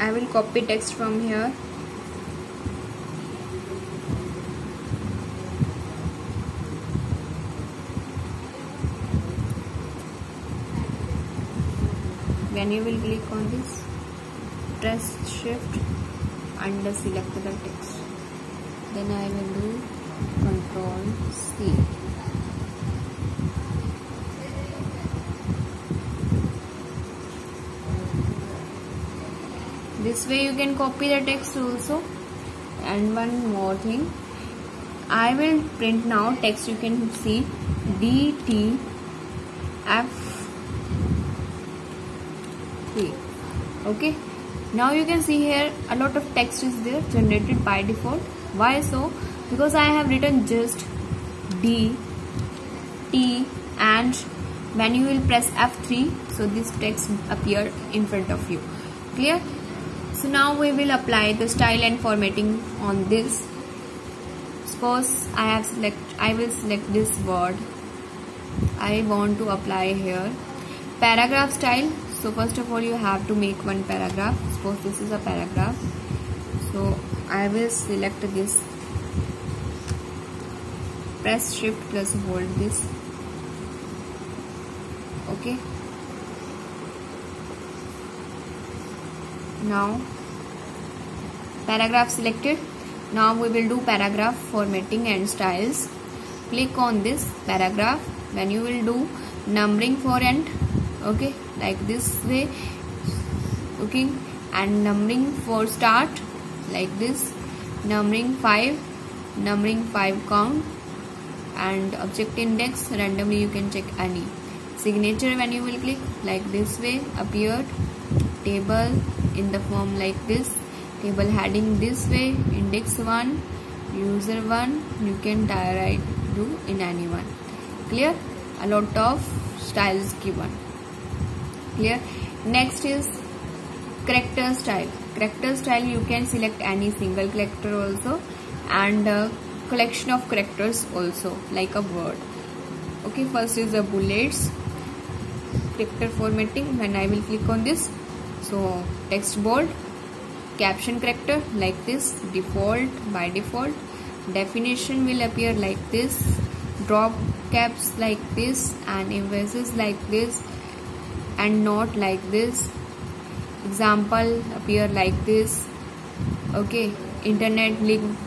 I will copy text from here. When you will click on this press shift and select the text. Then I will do this way you can copy the text also. And one more thing. I will print now text you can see. D T F okay. Now you can see here a lot of text is there generated by default. Why so? Because I have written just D T and when you will press F3 so this text appear in front of you. Clear so now we will apply the style and formatting on this. Suppose I have select I will select this word. I want to apply here. Paragraph style. So first of all you have to make one paragraph. Suppose this is a paragraph. So I will select this. Press shift plus hold this. Okay now paragraph selected. Now we will do paragraph formatting and styles. Click on this paragraph. When you will do numbering for end. Okay like this way. Okay and numbering for start like this. Numbering 5 numbering 5 count. And object index randomly you can check any. Signature when you will click like this way appeared table in the form like this. Table heading this way index 1 user 1 you can write do in anyone clear? A lot of styles given. Clear? Next is character style. Character style you can select any single character also and uh, collection of characters also like a word. Okay first is the bullets. Character formatting when I will click on this so text bold caption character like this default by default. Definition will appear like this drop caps like this and emphasis like this and not like this. Example appear like this. Okay internet link